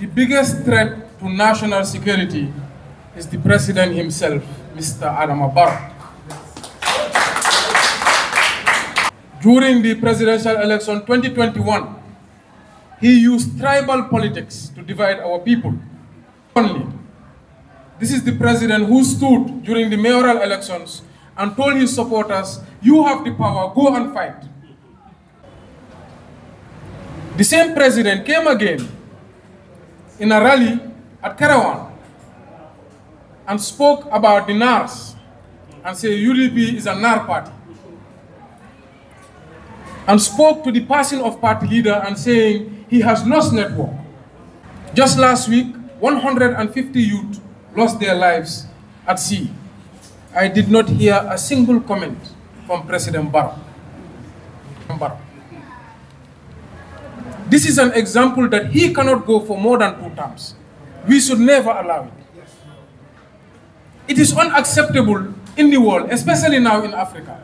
the biggest threat to national security is the president himself, Mr. Adama Barrow. During the presidential election 2021, he used tribal politics to divide our people. Only, this is the president who stood during the mayoral elections and told his supporters, you have the power, go and fight. The same president came again in a rally at Kerewan and spoke about the NARS and said UDP is a NAR party. And spoke to the passing of party leader and saying he has lost network. Just last week, 150 youth lost their lives at sea. I did not hear a single comment from President Barrow. Barrow. This is an example that he cannot go for more than two terms. We should never allow it. It is unacceptable in the world, especially now in Africa.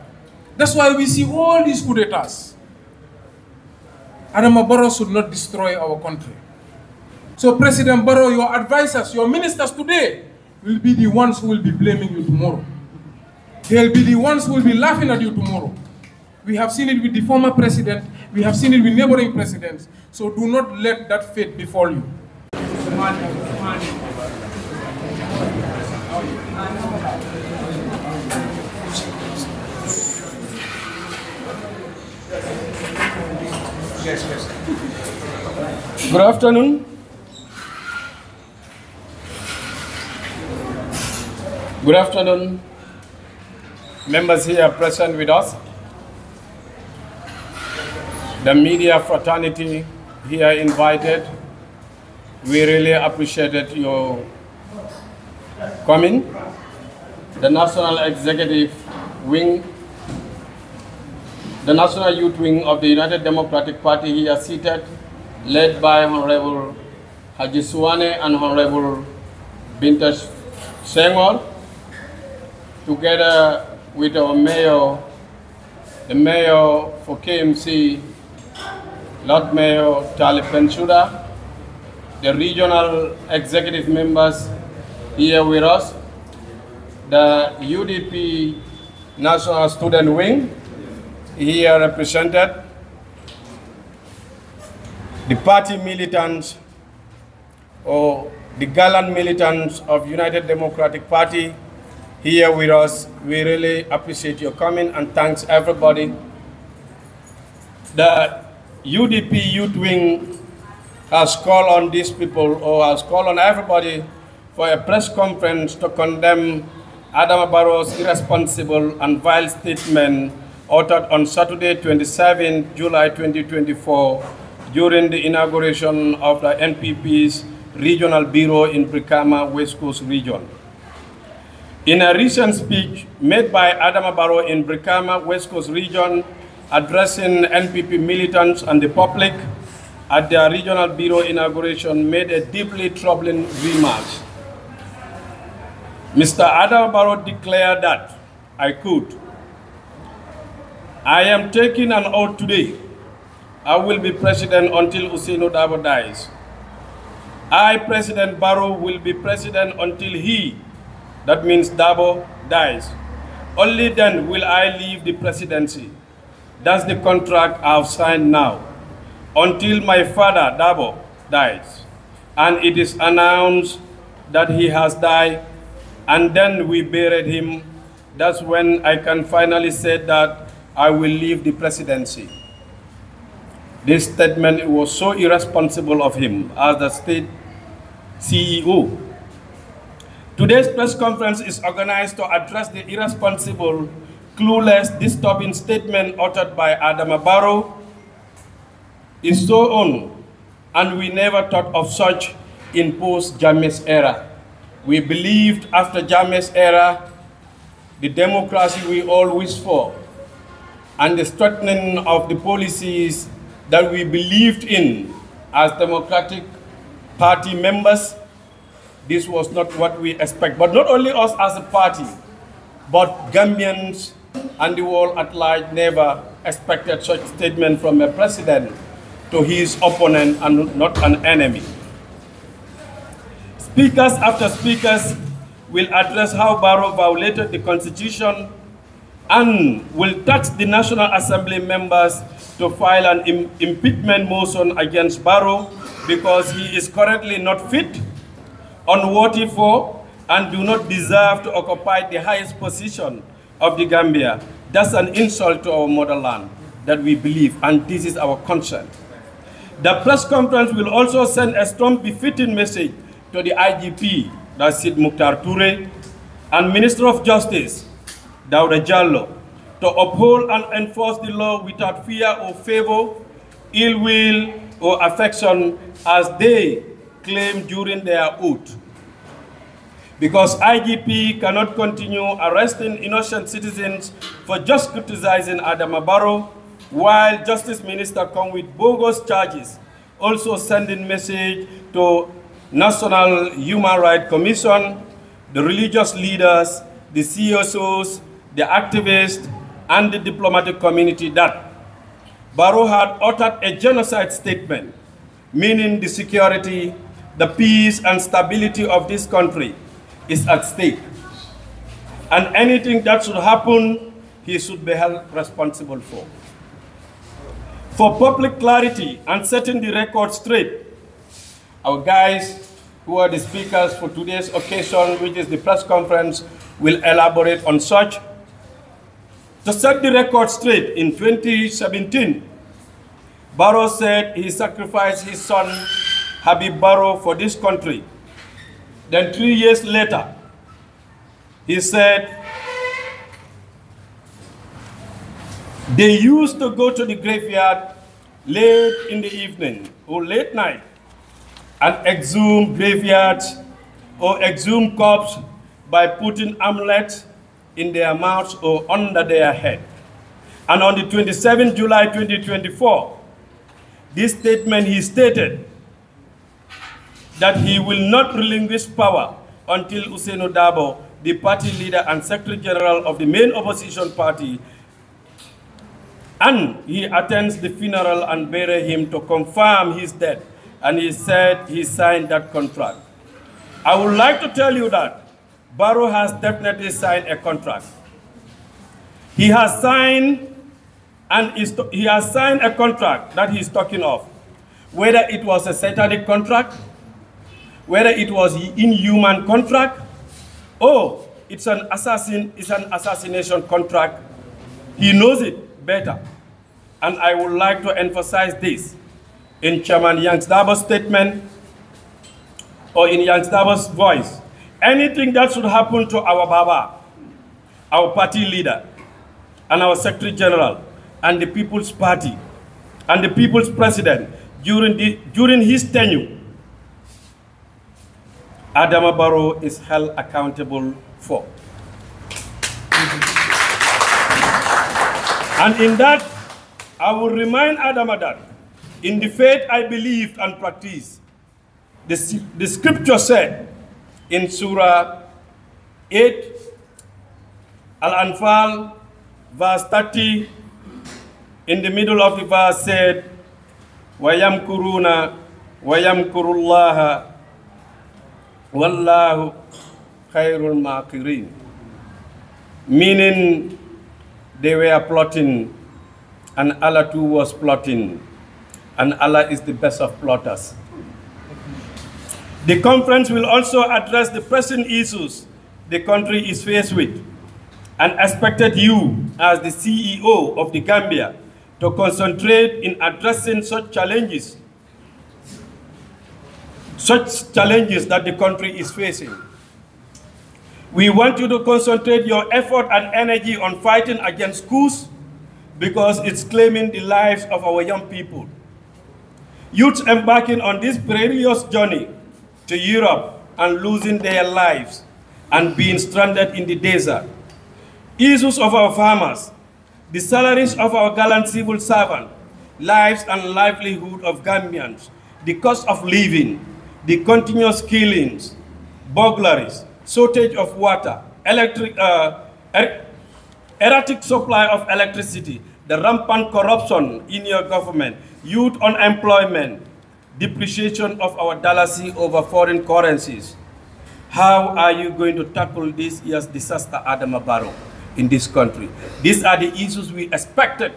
That's why we see all these coup d'etats. Adama Barrow should not destroy our country. So President Barrow, your advisors, your ministers today will be the ones who will be blaming you tomorrow. They'll be the ones who will be laughing at you tomorrow. We have seen it with the former president. We have seen it with neighboring presidents. So do not let that fate befall you. Yes, yes. Good afternoon. Good afternoon, members here present with us, the media fraternity here invited. We really appreciated your coming. The National Executive Wing the National Youth Wing of the United Democratic Party here seated, led by Honorable Haji Suwane and Honorable Binta Senghor, together with our mayor, the mayor for KMC, Lord Mayor Talib Bensouda, the regional executive members here with us, the UDP National Student Wing, here represented, the party militants or the gallant militants of United Democratic Party here with us. We really appreciate your coming and thanks everybody. The UDP Youth Wing has called on these people or has called on everybody for a press conference to condemn Adam Barrow's irresponsible and vile statement uttered on Saturday, 27 July 2024, during the inauguration of the NPP's regional bureau in Brikama, West Coast region. In a recent speech made by Adama Barrow in Brikama, West Coast region, addressing NPP militants and the public at their regional bureau inauguration, made a deeply troubling remark. Mr. Adama Barrow declared that, I quote, I am taking an oath today. I will be president until Ousainou Darboe dies. I, President Barrow, will be president until he, that means Darboe, dies. Only then will I leave the presidency. That's the contract I've signed now. Until my father, Darboe, dies. And it is announced that he has died, and then we buried him. That's when I can finally say that I will leave the presidency. This statement was so irresponsible of him as the state CEO. Today's press conference is organized to address the irresponsible, clueless, disturbing statement uttered by Adama Barrow. Is so on, and we never thought of such in post-Jammeh era. We believed after Jammeh era, the democracy we all wish for and the strengthening of the policies that we believed in as Democratic Party members, this was not what we expect. But not only us as a party, but Gambians and the world at large never expected such statement from a president to his opponent and not an enemy. Speakers after speakers will address how Barrow violated the Constitution and will tax the National Assembly members to file an Im impeachment motion against Barrow because he is currently not fit, unworthy for, and do not deserve to occupy the highest position of the Gambia. That's an insult to our motherland that we believe, and this is our concern. The press conference will also send a strong befitting message to the IGP, that's Seedy Muctarr Touray, and Minister of Justice, Dawda Jallow, to uphold and enforce the law without fear or favor, ill will, or affection as they claim during their oath. Because IGP cannot continue arresting innocent citizens for just criticizing Adama Barrow, while Justice Minister come with bogus charges, also sending message to National Human Rights Commission, the religious leaders, the CSOs, the activists, and the diplomatic community that Barrow had uttered a genocide statement, meaning the security, the peace and stability of this country is at stake. And anything that should happen, he should be held responsible for. For public clarity and setting the record straight, our guys who are the speakers for today's occasion, which is the press conference, will elaborate on such. To set the record straight, in 2017, Barrow said he sacrificed his son, Habib Barrow, for this country. Then three years later, he said, they used to go to the graveyard late in the evening or late night and exhume graveyards or exhume corpses by putting amulets in their mouths or under their head. And on the 27th July 2024, this statement he stated that he will not relinquish power until Ousainou Darboe, the party leader and secretary general of the main opposition party, and he attends the funeral and bury him to confirm his death. And he said he signed that contract. I would like to tell you that Barrow has definitely signed a contract. He has signed and he has signed a contract that he's talking of. Whether it was a satanic contract, whether it was inhuman contract, or it's an assassin, it's an assassination contract, he knows it better. And I would like to emphasize this in Chairman Yangsdabo's statement or in Yangsdabo's voice. Anything that should happen to our Baba, our party leader, and our Secretary General, and the People's Party, and the People's President during, the, during his tenure, Adama Barrow is held accountable for. And in that, I will remind Adama that in the faith I believe and practice, the, the scripture said in Surah 8, Al-Anfal, verse 30, in the middle of the verse said, وَيَمْكُرُونَ وَيَمْكُرُ اللَّهَ wallahu khairul makirin. Meaning they were plotting and Allah too was plotting and Allah is the best of plotters. The conference will also address the pressing issues the country is faced with and expected you as the CEO of the Gambia to concentrate in addressing such challenges such challenges that the country is facing. We want you to concentrate your effort and energy on fighting against coups because it's claiming the lives of our young people. Youths embarking on this perilous journey to Europe and losing their lives and being stranded in the desert. Issues of our farmers, the salaries of our gallant civil servants, lives and livelihood of Gambians, the cost of living, the continuous killings, burglaries, shortage of water, electric, uh, er erratic supply of electricity, the rampant corruption in your government, youth unemployment, depreciation of our dalasi over foreign currencies, How are you going to tackle this year's disaster, Adama Barrow, in this country? These are the issues we expected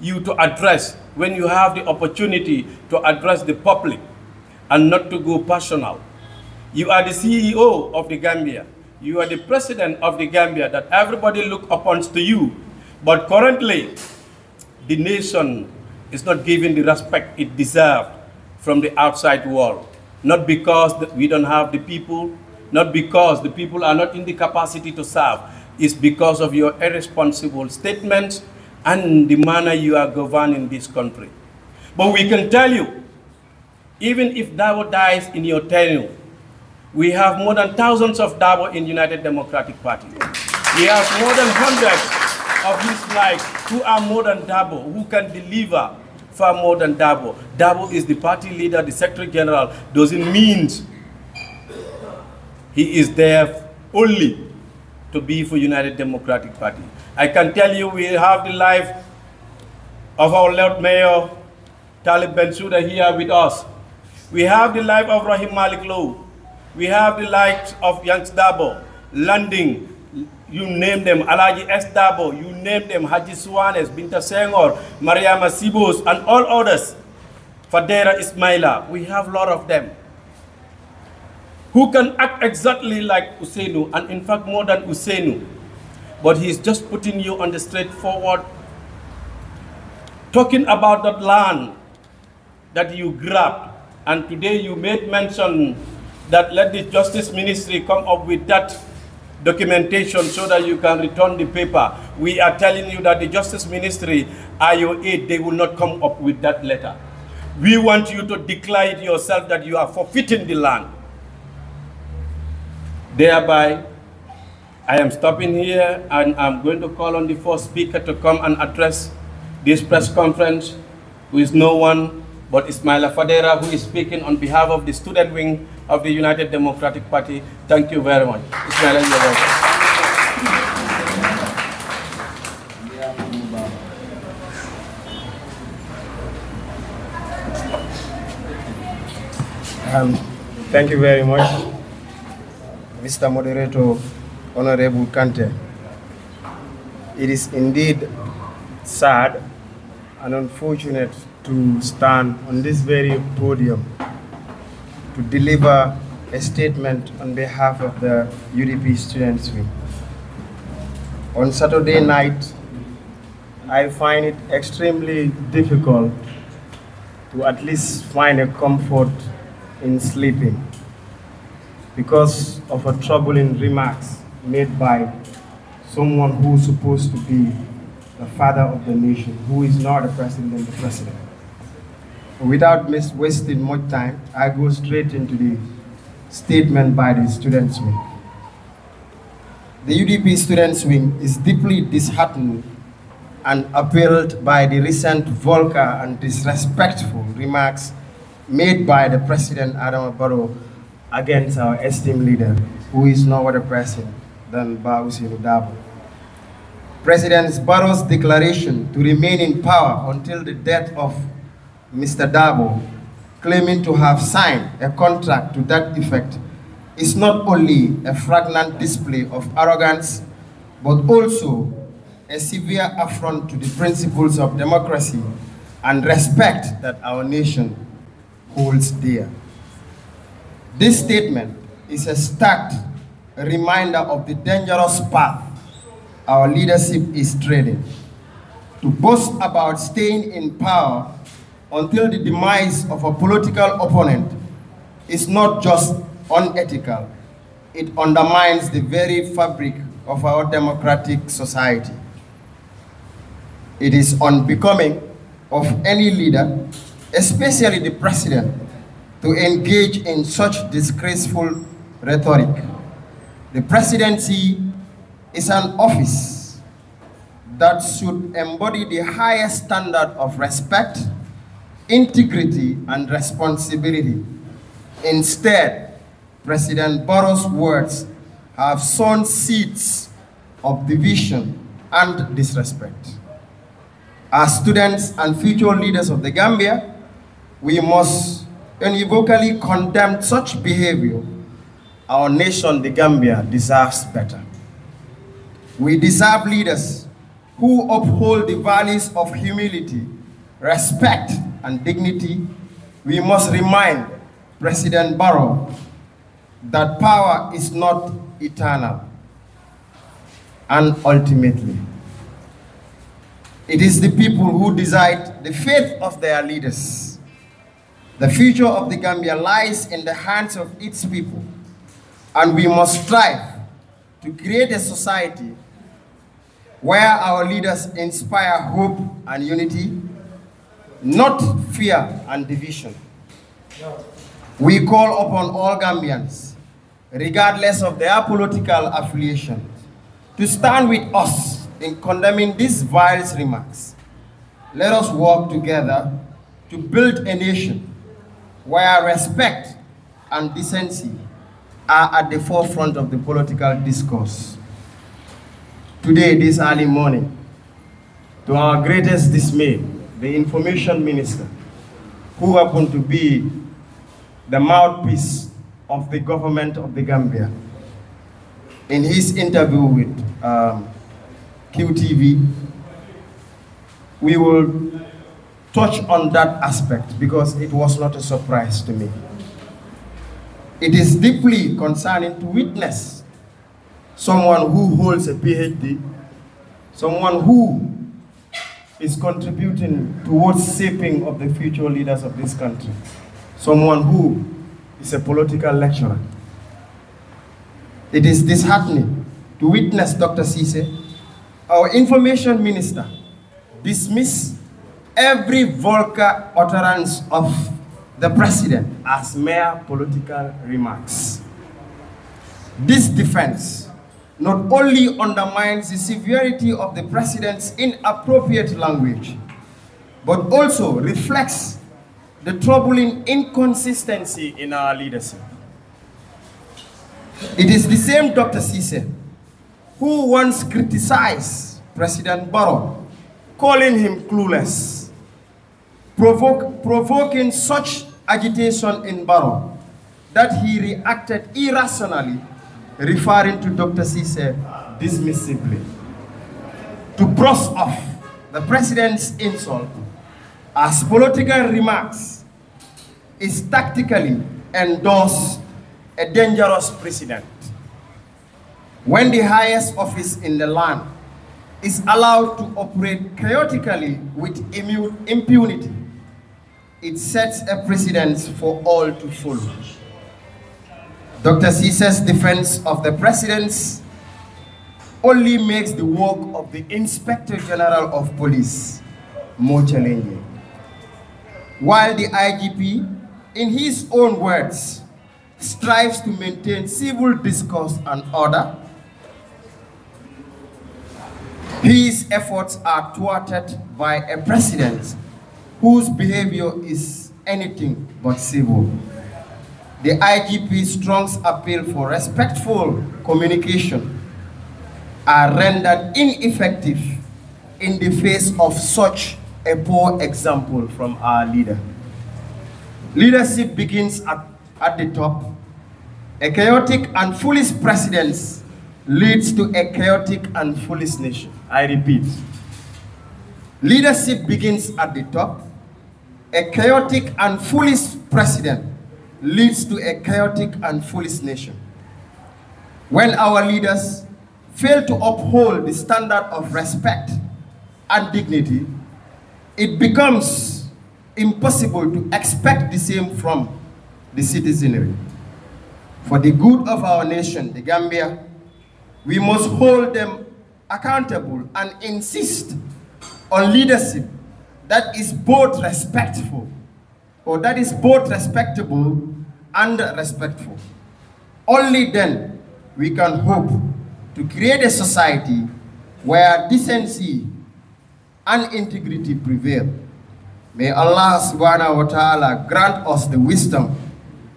you to address when you have the opportunity to address the public and not to go personal. You are the CEO of the Gambia. You are the president of the Gambia that everybody look upon to you. But currently, the nation is not given the respect it deserves from the outside world. Not because we don't have the people, not because the people are not in the capacity to serve. It's because of your irresponsible statements and the manner you are governing this country. But we can tell you, even if Darboe dies in your tenure, we have more than thousands of Darboe in United Democratic Party. We have more than hundreds of his likes who are more than Darboe, who can deliver far more than Darboe. Darboe is the party leader, the secretary general, doesn't mean he is there only to be for United Democratic Party. I can tell you we have the life of our Lord Mayor, Talib Bensouda here with us. We have the life of Rahim Malik Low. We have the life of Yanks Dabo, Landing, you name them, Alaji S. Dabo, you name them, Haji Suanes, Binta Senghor, Mariama Sibos, and all others. Fadera Ismaila, we have a lot of them who can act exactly like Ousainou, and in fact more than Ousainou. But he's just putting you on the straightforward, talking about that land that you grabbed. And today you made mention that let the Justice Ministry come up with that documentation so that you can return the paper. We are telling you that the Justice Ministry, IOA, they will not come up with that letter. We want you to declare it yourself that you are forfeiting the land. Thereby, I am stopping here and I'm going to call on the first speaker to come and address this press conference, with no one but Ismaila Fadera, who is speaking on behalf of the student wing of the United Democratic Party. Thank you very much. Ismaila, you're welcome. Um, thank you very much, Mr. Moderator, Honorable Kante. It is indeed sad and unfortunate to stand on this very podium to deliver a statement on behalf of the UDP Students' Wing. On Saturday night, I find it extremely difficult to at least find a comfort in sleeping because of a troubling remarks made by someone who's supposed to be the father of the nation, who is not the president the president. Without wasting much time, I go straight into the statement by the Students' Wing. The UDP Students' Wing is deeply disheartened and appalled by the recent vulgar and disrespectful remarks made by the President Adam Barrow against our esteemed leader, who is no other president than Bausinu Darboe. President Barrow's declaration to remain in power until the death of Mr. Darboe, claiming to have signed a contract to that effect, is not only a fragrant display of arrogance, but also a severe affront to the principles of democracy and respect that our nation holds dear. This statement is a stark reminder of the dangerous path our leadership is treading. To boast about staying in power until the demise of a political opponent is not just unethical, it undermines the very fabric of our democratic society. It is unbecoming of any leader, especially the president, to engage in such disgraceful rhetoric. The presidency is an office that should embody the highest standard of respect, integrity, and responsibility. Instead, President Barrow's words have sown seeds of division and disrespect. As students and future leaders of the Gambia, we must unequivocally condemn such behavior our nation, the Gambia, deserves better. We deserve leaders who uphold the values of humility, respect, and dignity. We must remind President Barrow that power is not eternal and ultimately it is the people who decide the fate of their leaders. The future of the Gambia lies in the hands of its people, and we must strive to create a society where our leaders inspire hope and unity, not fear and division. We call upon all Gambians, regardless of their political affiliation, to stand with us in condemning these vile remarks. Let us work together to build a nation where respect and decency are at the forefront of the political discourse. Today, this early morning, to our greatest dismay, the information minister, who happened to be the mouthpiece of the government of the Gambia, in his interview with um, QTV, we will touch on that aspect because it was not a surprise to me. It is deeply concerning to witness someone who holds a PhD, someone who is contributing towards shaping of the future leaders of this country, someone who is a political lecturer. It is disheartening to witness Dr. Ceesay, our information minister, dismiss every vulgar utterance of the president as mere political remarks. This defense not only undermines the severity of the president's inappropriate language, but also reflects the troubling inconsistency in our leadership. It is the same Dr. Ceesay who once criticized President Barrow, calling him clueless, provoke, provoking such agitation in Barrow that he reacted irrationally, referring to Dr. Ceesay dismissively. To brush off the president's insult as political remarks is tactically endorse a dangerous precedent. When the highest office in the land is allowed to operate chaotically with impunity, it sets a precedent for all to follow. Dr. Ceesay's defense of the presidents only makes the work of the Inspector General of Police more challenging. While the IGP, in his own words, strives to maintain civil discourse and order, his efforts are thwarted by a president whose behavior is anything but civil. The IGP's strong appeal for respectful communication are rendered ineffective in the face of such a poor example from our leader. Leadership begins at, at the top. A chaotic and foolish president leads to a chaotic and foolish nation. I repeat. Leadership begins at the top. A chaotic and foolish president leads to a chaotic and foolish nation. When our leaders fail to uphold the standard of respect and dignity, it becomes impossible to expect the same from the citizenry. For the good of our nation, the Gambia, we must hold them accountable and insist on leadership that is both respectful, or that is both respectable and respectful. Only then we can hope to create a society where decency and integrity prevail. May Allah subhanahu wa ta'ala grant us the wisdom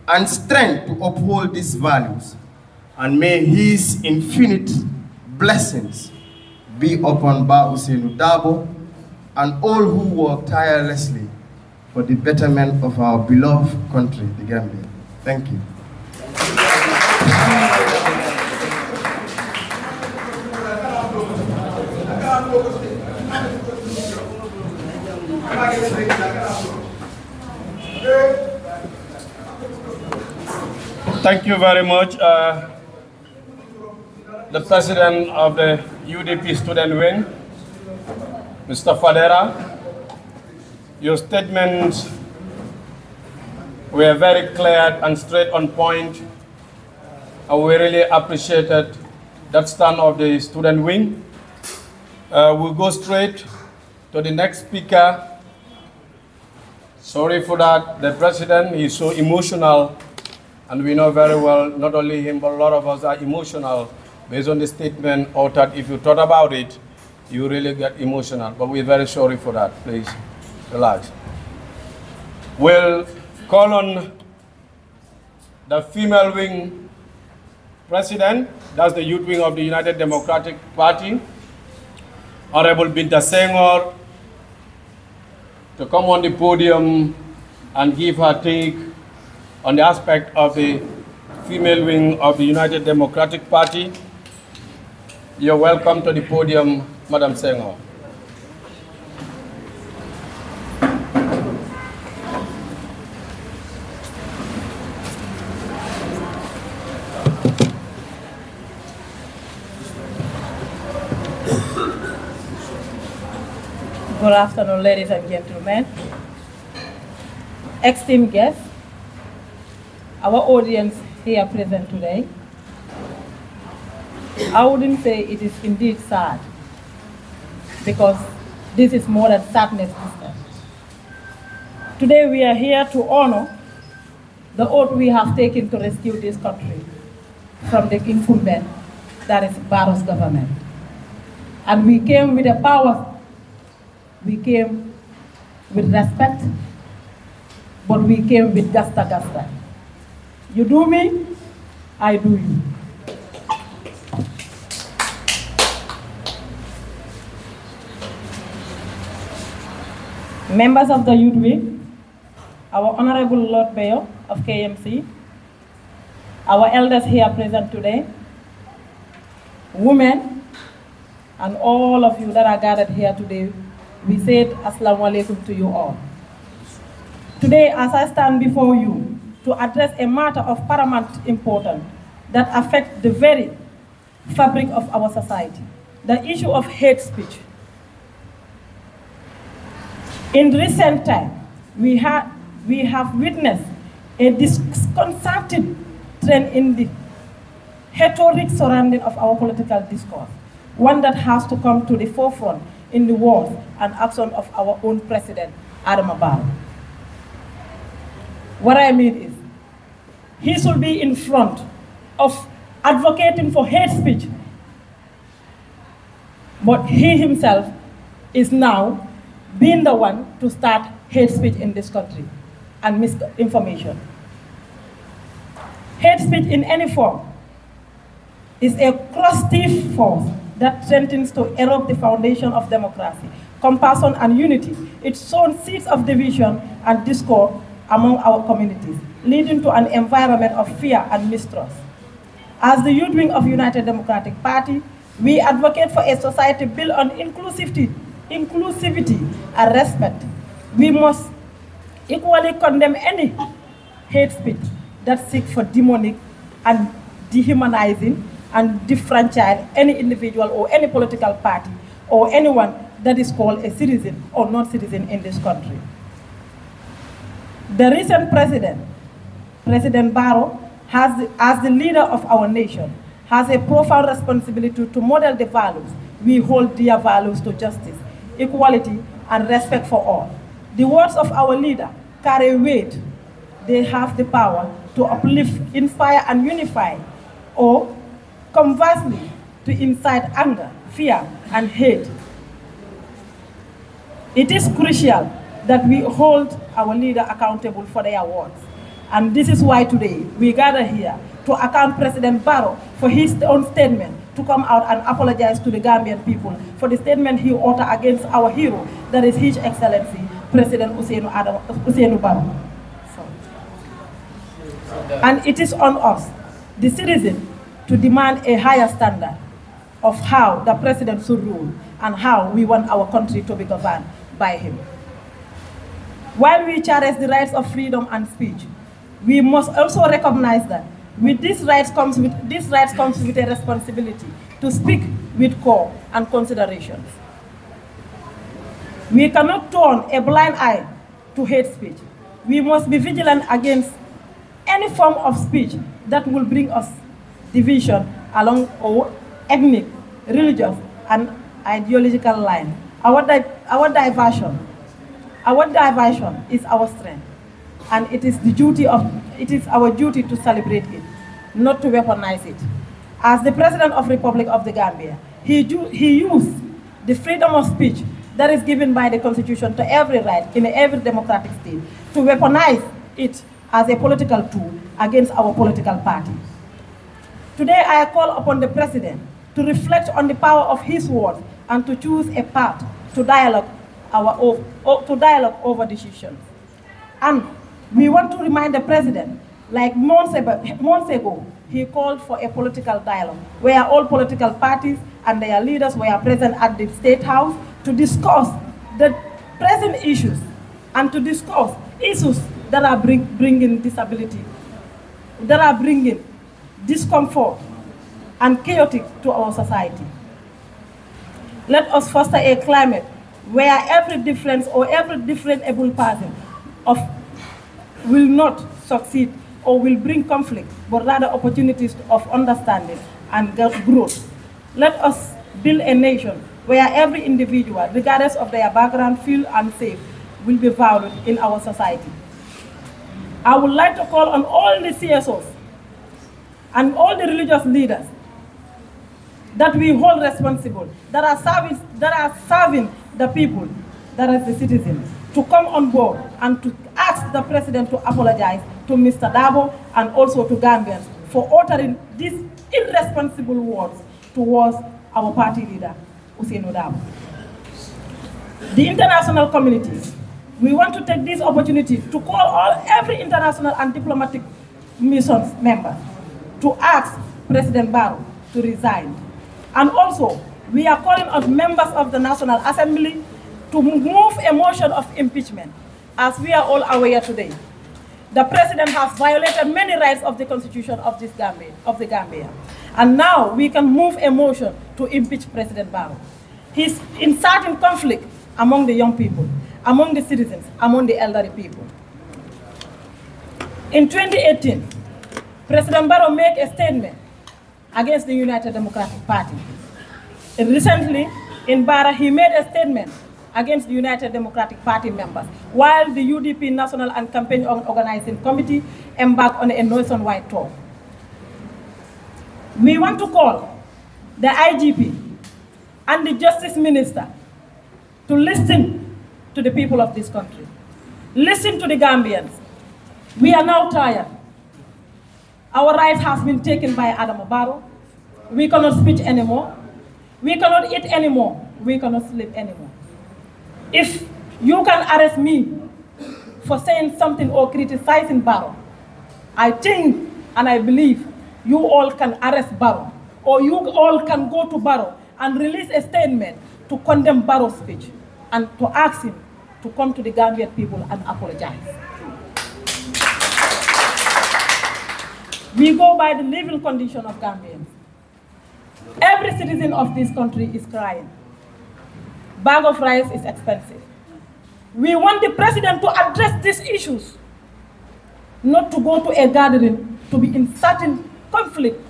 and strength to uphold these values. And may his infinite blessings be upon Ba Usainu and all who work tirelessly for the betterment of our beloved country, the Gambia. Thank you. Thank you very much. Uh, the president of the UDP student wing, Mr. Fadera. Your statements were very clear and straight on point. And we really appreciated that stand of the student wing. Uh, we'll go straight to the next speaker. Sorry for that. The president is so emotional, and we know very well, not only him, but a lot of us are emotional based on the statement uttered. If you thought about it, you really get emotional. But we're very sorry for that. Please relax. We'll call on the female wing president, that's the youth wing of the United Democratic Party, Honorable Binta Senghor, to come on the podium and give her take on the aspect of the female wing of the United Democratic Party. You're welcome to the podium, Madam Senghor. Good afternoon, ladies and gentlemen. Esteemed guests, our audience here present today. I wouldn't say it is indeed sad, because this is more than sadness. Today we are here to honor the oath we have taken to rescue this country from the incumbent, that is Barrow's government. And we came with a power we came with respect, but we came with gasta gasta. You do me, I do you. Members of the Youth Wing, our Honorable Lord Mayor of KMC, our elders here present today, women, and all of you that are gathered here today we said Assalamu alaikum to you all. Today, as I stand before you to address a matter of paramount importance that affects the very fabric of our society, the issue of hate speech. In recent time, we, have we have witnessed a disconcerted trend in the rhetoric surrounding of our political discourse, one that has to come to the forefront in the words and action of our own president, Adam Barrow. What I mean is, he should be in front of advocating for hate speech, but he himself is now being the one to start hate speech in this country and misinformation. Hate speech in any form is a corrosive force that threatens to erode the foundation of democracy, compassion, and unity. It sows seeds of division and discord among our communities, leading to an environment of fear and mistrust. As the youth wing of United Democratic Party, we advocate for a society built on inclusivity, inclusivity and respect. We must equally condemn any hate speech that seeks for demonic and dehumanizing and disfranchise any individual or any political party or anyone that is called a citizen or non-citizen in this country. The recent president, President Barrow, has, as the leader of our nation, has a profound responsibility to model the values we hold dear values to justice, equality, and respect for all. The words of our leader carry weight. They have the power to uplift, inspire, and unify, or conversely, to incite anger, fear, and hate. It is crucial that we hold our leader accountable for their words. And this is why today we gather here to account President Barrow for his own statement to come out and apologize to the Gambian people for the statement he uttered against our hero, that is His Excellency, President Ousainou, Adam, Barrow. So. And it is on us the citizen to demand a higher standard of how the president should rule and how we want our country to be governed by him. While we cherish the rights of freedom and speech, we must also recognize that with these rights comes with these rights comes with a responsibility to speak with core and considerations. We cannot turn a blind eye to hate speech. We must be vigilant against any form of speech that will bring us division along ethnic, religious, and ideological line. Our, di our diversion, our diversion is our strength, and it is the duty of it is our duty to celebrate it, not to weaponize it. As the President of Republic of the Gambia, he, he used the freedom of speech that is given by the Constitution to every right in every democratic state to weaponize it as a political tool against our political party. Today, I call upon the President to reflect on the power of his words and to choose a path to dialogue, our, to dialogue over decisions. And we want to remind the President, like months ago, he called for a political dialogue where all political parties and their leaders were present at the State House to discuss the present issues and to discuss issues that are bring, bringing disability, that are bringing discomfort and chaotic to our society. Let us foster a climate where every difference or every different able person of will not succeed or will bring conflict, but rather opportunities of understanding and growth. Let us build a nation where every individual, regardless of their background, feel unsafe, will be valued in our society. I would like to call on all the CSOs and all the religious leaders that we hold responsible, that are serving, that are serving the people, that are the citizens, to come on board and to ask the president to apologize to Mr. Darboe and also to Gambians for uttering these irresponsible words towards our party leader, Ousainou Darboe. The international community, we want to take this opportunity to call all every international and diplomatic missions member to ask President Barrow to resign. And also, we are calling on members of the National Assembly to move a motion of impeachment, as we are all aware today. The president has violated many rights of the constitution of this Gambia, of the Gambia. And now we can move a motion to impeach President Barrow. He's inciting conflict among the young people, among the citizens, among the elderly people. In 2018, President Barrow made a statement against the United Democratic Party. Recently, in Barra, he made a statement against the United Democratic Party members, while the UDP National and Campaign Organizing Committee embarked on a nationwide tour. We want to call the IGP and the Justice Minister to listen to the people of this country. Listen to the Gambians. We are now tired. Our rights have been taken by Adam Barrow. We cannot speak anymore. We cannot eat anymore. We cannot sleep anymore. If you can arrest me for saying something or criticizing Barrow, I think and I believe you all can arrest Barrow, or you all can go to Barrow and release a statement to condemn Barrow's speech and to ask him to come to the Gambian people and apologize. We go by the living condition of Gambians. Every citizen of this country is crying. Bag of rice is expensive. We want the president to address these issues, not to go to a gathering to be in certain conflict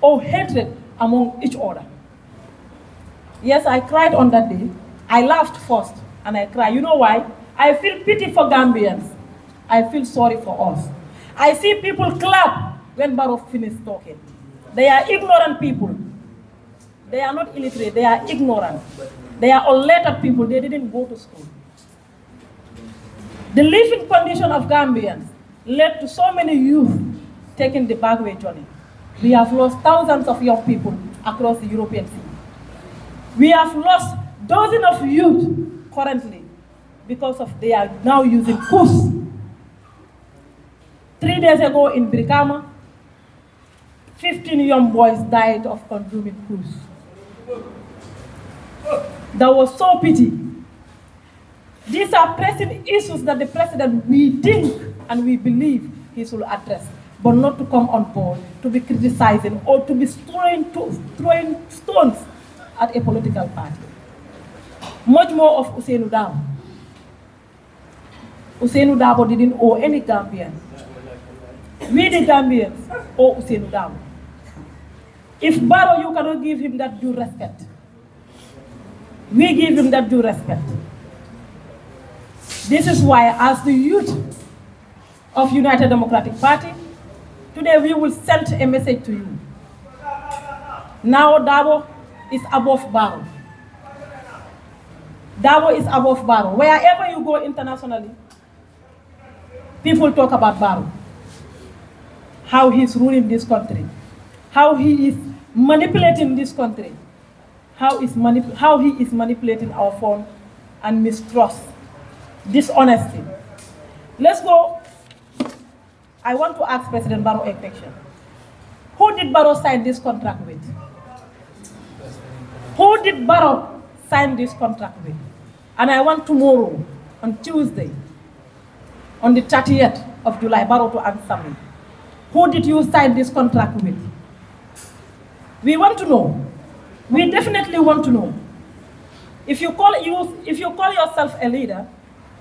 or hatred among each other. Yes, I cried on that day. I laughed first and I cried. You know why? I feel pity for Gambians. I feel sorry for us. I see people clap when Barrow finished talking. They are ignorant people. They are not illiterate, they are ignorant. They are unlettered people, they didn't go to school. The living condition of Gambians led to so many youth taking the backway journey. We have lost thousands of young people across the European Sea. We have lost dozens of youth currently because of they are now using kush. Three days ago in Brikama, 15 young boys died of consuming cruise. That was so pity. These are pressing issues that the president, we think and we believe he should address, but not to come on board, to be criticizing or to be throwing, throwing stones at a political party. Much more of Ousainou Darboe. Ousainou Darboe didn't owe any Gambian. We the Gambians owe Ousainou Darboe. If Barrow, you cannot give him that due respect. We give him that due respect. This is why, as the youth of United Democratic Party, today we will send a message to you. Now Darboe is above Barrow. Darboe is above Barrow. Wherever you go internationally, people talk about Barrow. How he's ruling this country. How he is manipulating this country. How, is manip how he is manipulating our phone and mistrust, dishonesty. Let's go. I want to ask President Barrow a question. Who did Barrow sign this contract with? Who did Barrow sign this contract with? And I want tomorrow, on Tuesday, on the 30th of July, Barrow to answer me. Who did you sign this contract with? We want to know. We definitely want to know. If you call you if you call yourself a leader,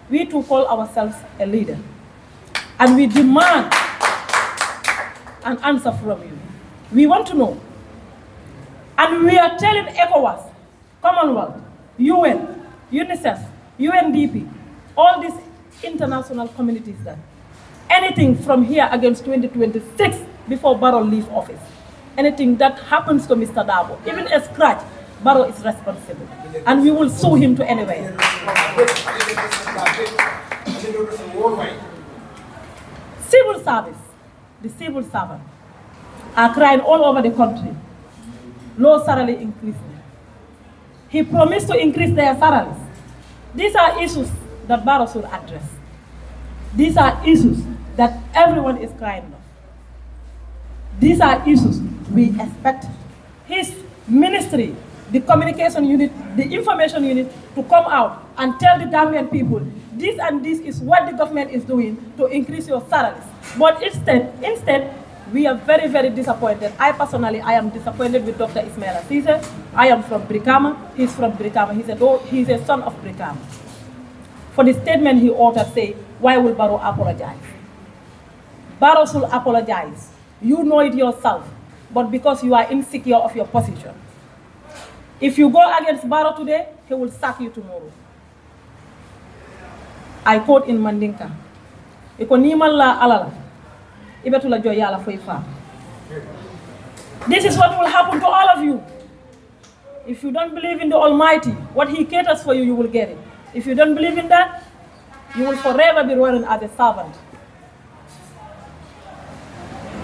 we too call ourselves a leader. And we demand an answer from you. We want to know. And we are telling ECOWAS, Commonwealth, UN, UNICEF, UNDP, all these international communities that anything from here against 2026 before Barrow leave office, anything that happens to Mr. Darboe, even a scratch, Barrow is responsible. And we will sue him to anywhere. Civil service, the civil servant, are crying all over the country. Low salary increasing. He promised to increase their salaries. These are issues that Barrow should address. These are issues that everyone is crying of. These are issues we expect his ministry, the communication unit, the information unit to come out and tell the Gambian people this and this is what the government is doing to increase your salaries. But instead, instead, we are very, very disappointed. I personally, I am disappointed with Dr. Ismaila Ceesay. I am from Brikama. He's from Brikama. He's a, he's a son of Brikama. For the statement he uttered, say, why will Barrow apologize? Barrow should apologize. You know it yourself, but because you are insecure of your position. If you go against Barrow today, he will sack you tomorrow. I quote in Mandinka, Iko nimal la alala, ibetula joy yala foifa. This is what will happen to all of you. If you don't believe in the Almighty, what He caters for you, you will get it. If you don't believe in that, you will forever be running as a servant.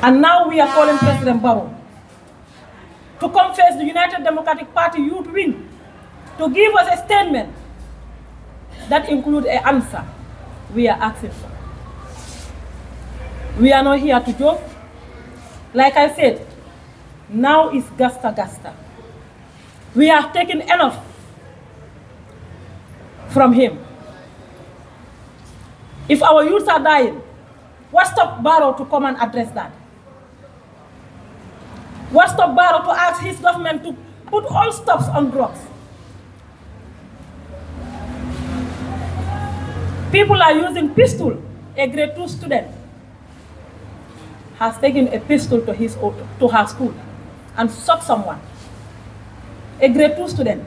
And now we are calling President Barrow to confess the United Democratic Party youth wing, to give us a statement that includes an answer we are asking for. We are not here to joke. Like I said, now is Gasta Gasta. We have taken enough from him. If our youths are dying, what stopped Barrow to come and address that? What stopped Barrow to ask his government to put all stops on drugs? People are using pistol. A grade two student has taken a pistol to his to her school and shot someone. A grade two student.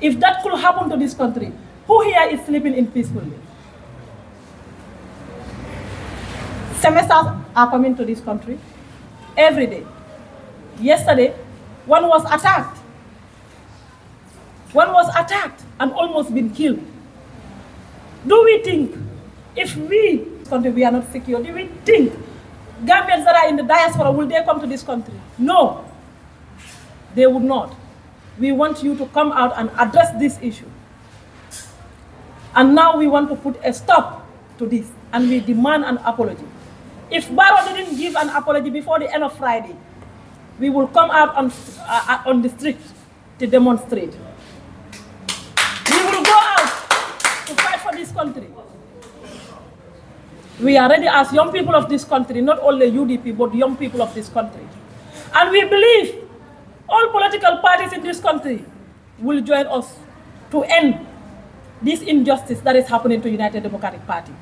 If that could happen to this country, who here is sleeping in peacefully? Semesters are coming to this country every day. Yesterday, one was attacked. One was attacked and almost been killed. Do we think, if we, country, we are not secure, do we think Gambians that are in the diaspora, will they come to this country? No, they would not. We want you to come out and address this issue. And now we want to put a stop to this, and we demand an apology. If Barrow didn't give an apology before the end of Friday, we will come out on, uh, on the street to demonstrate. We will go out to fight for this country. We are ready as young people of this country, not only UDP, but young people of this country. And we believe all political parties in this country will join us to end this injustice that is happening to United Democratic Party.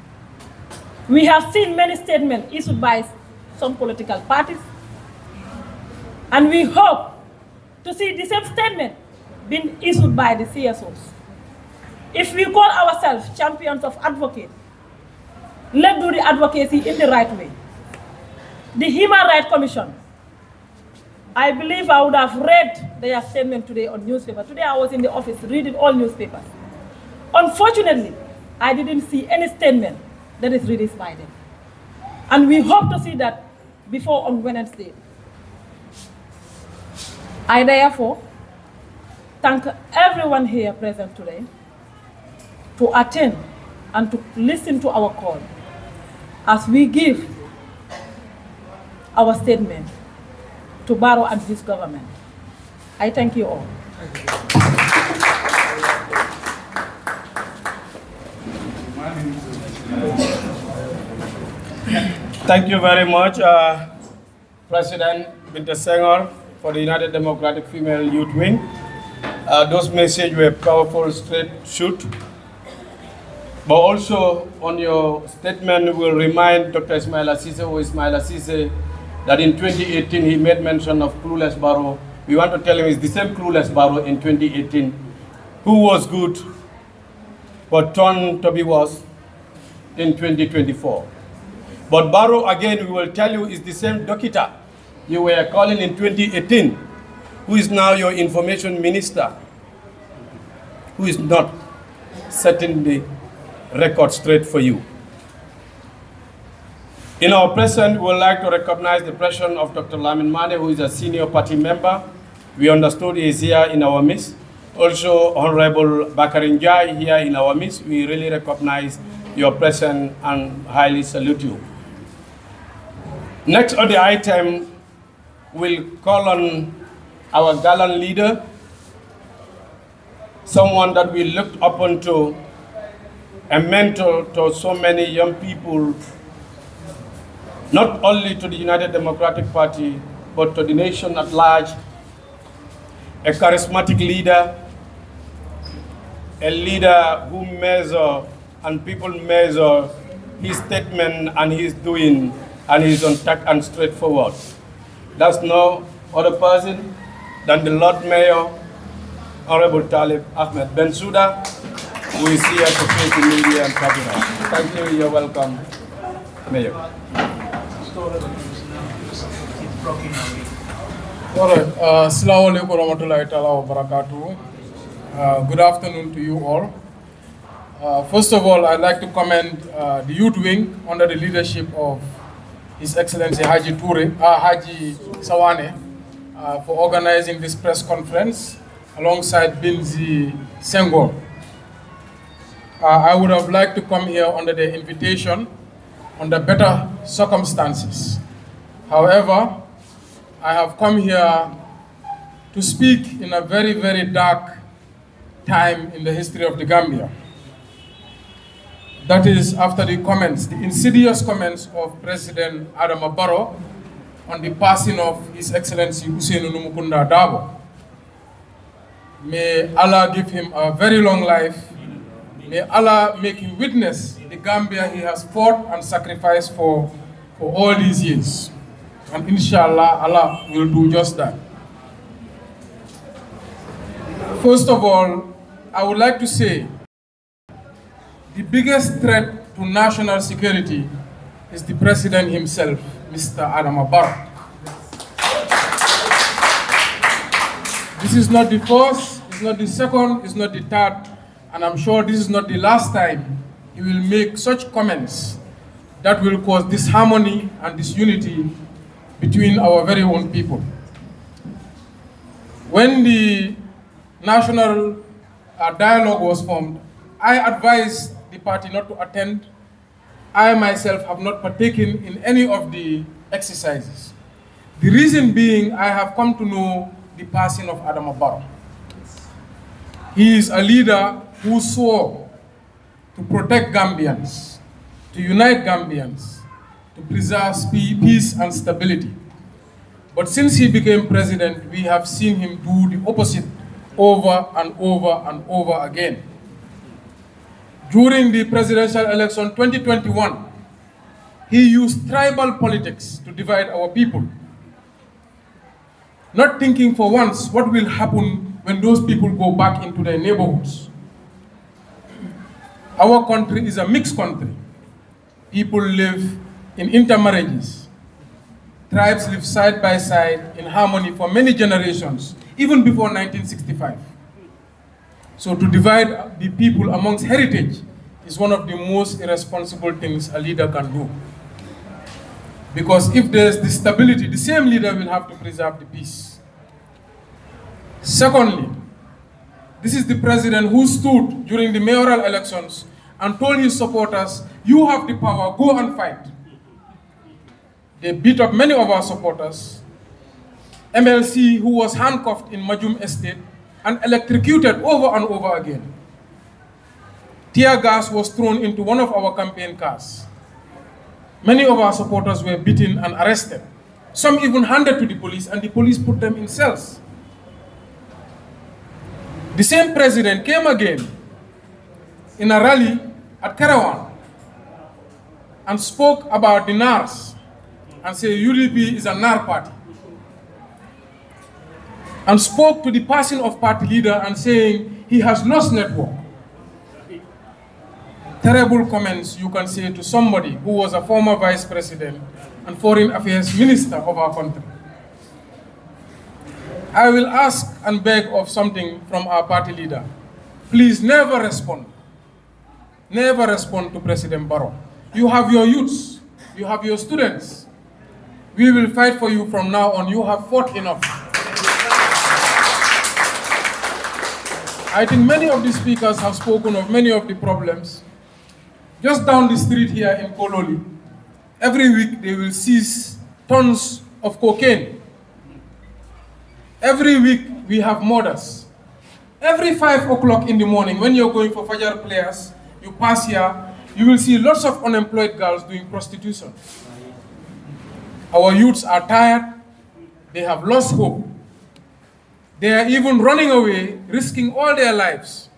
We have seen many statements issued by some political parties, and we hope to see the same statement being issued by the CSOs. If we call ourselves champions of advocacy, let's do the advocacy in the right way. The Human Rights Commission, I believe I would have read their statement today on newspaper. Today I was in the office reading all newspapers. Unfortunately, I didn't see any statement that is released by them. And we hope to see that before on Wednesday. I therefore thank everyone here present today to attend and to listen to our call as we give our statement to Barrow and his government. I thank you all. Thank you very much, uh, President Binta Senghor for the United Democratic Female Youth Wing. Uh, those messages were powerful, straight shoot. But also on your statement, we will remind Dr. Ismaila Ceesay or Ismaila Ceesay that in 2018 he made mention of Clueless Barrow. We want to tell him it's the same Clueless Barrow in 2018 who was good but turned to be worse in 2024. But Barrow, again, we will tell you, is the same Dokita you were calling in 2018, who is now your information minister, who is not setting the record straight for you. In our present, we would like to recognize the presence of Dr. Lamin Mane, who is a senior party member. We understood he is here in our midst. Also, Honorable Bakarin Jai here in our midst. We really recognize your presence and highly salute you. Next on the item, we'll call on our gallant leader, someone that we looked up onto, a mentor to so many young people, not only to the United Democratic Party, but to the nation at large, a charismatic leader, a leader who measure and people measure his statement and his doing and he's on track and straightforward. That's no other person than the Lord Mayor, Honorable Talib Ahmed Bensouda, who is here to face the media and cabinet. Thank you, you're welcome, Mayor. All right. Uh, Assalamu alaikum warahmatullahi ta'ala wa barakatuh. Uh, good afternoon to you all. Uh, first of all, I'd like to commend uh, the youth wing under the leadership of His Excellency Haji Toure, uh, Haji Sawane, uh, for organizing this press conference alongside Binzi Senghor. Uh, I would have liked to come here under the invitation under better circumstances. However, I have come here to speak in a very, very dark time in the history of the Gambia. That is after the comments, the insidious comments of President Adama Barrow on the passing of His Excellency Ousainou Numukunda Darboe. May Allah give him a very long life. May Allah make him witness the Gambia he has fought and sacrificed for, for all these years. And inshallah, Allah will do just that. First of all, I would like to say the biggest threat to national security is the president himself, Mr. Adam Barrow. This is not the first, it's not the second, it's not the third, and I'm sure this is not the last time he will make such comments that will cause disharmony and disunity between our very own people. When the national uh, dialogue was formed, I advised party not to attend I myself have not partaken in any of the exercises. The reason being, I have come to know the passing of Adama Barrow. He is a leader who swore to protect Gambians, to unite Gambians, to preserve peace and stability. But since he became president, we have seen him do the opposite over and over and over again. During the presidential election 2021, he used tribal politics to divide our people, not thinking for once what will happen when those people go back into their neighborhoods. Our country is a mixed country. People live in intermarriages. Tribes live side by side in harmony for many generations, even before 1965. So to divide the people amongst heritage is one of the most irresponsible things a leader can do. Because if there's the stability, the same leader will have to preserve the peace. Secondly, this is the president who stood during the mayoral elections and told his supporters, you have the power, go and fight. They beat up many of our supporters. MLC, who was handcuffed in Majum Estate and electrocuted over and over again. Tear gas was thrown into one of our campaign cars. Many of our supporters were beaten and arrested. Some even handed to the police, and the police put them in cells. The same president came again in a rally at Kerewan and spoke about the NARS and said UDP is a NAR party. And spoke to the passing of party leader and saying he has lost network. Terrible comments you can say to somebody who was a former vice president and foreign affairs minister of our country. I will ask and beg of something from our party leader. Please never respond. Never respond to President Barrow. You have your youths, you have your students. We will fight for you from now on. You have fought enough. I think many of the speakers have spoken of many of the problems. Just down the street here in Kololi, every week they will seize tons of cocaine. Every week we have murders. Every five o'clock in the morning, when you're going for Fajar players, you pass here, you will see lots of unemployed girls doing prostitution. Our youths are tired, they have lost hope. They are even running away, risking all their lives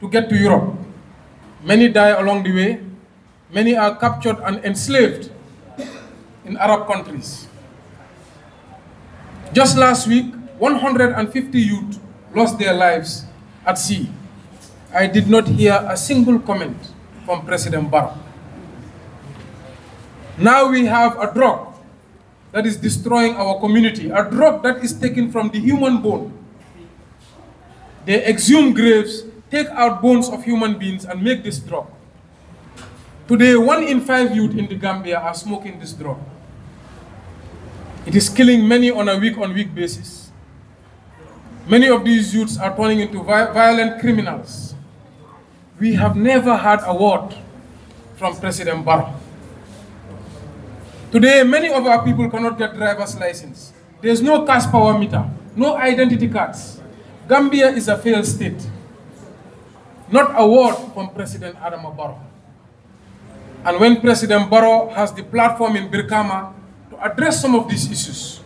to get to Europe. Many die along the way, many are captured and enslaved in Arab countries. Just last week, 150 youth lost their lives at sea. I did not hear a single comment from President Barrow. Now we have a drug that is destroying our community, a drug that is taken from the human bone. They exhume graves, take out bones of human beings and make this drug. Today, one in five youth in the Gambia are smoking this drug. It is killing many on a week-on-week basis. Many of these youths are turning into vi violent criminals. We have never had a word from President Barrow. Today, many of our people cannot get driver's license. There's no cash power meter, no identity cards. Gambia is a failed state. Not a word from President Adama Barrow. And when President Barrow has the platform in Brikama to address some of these issues,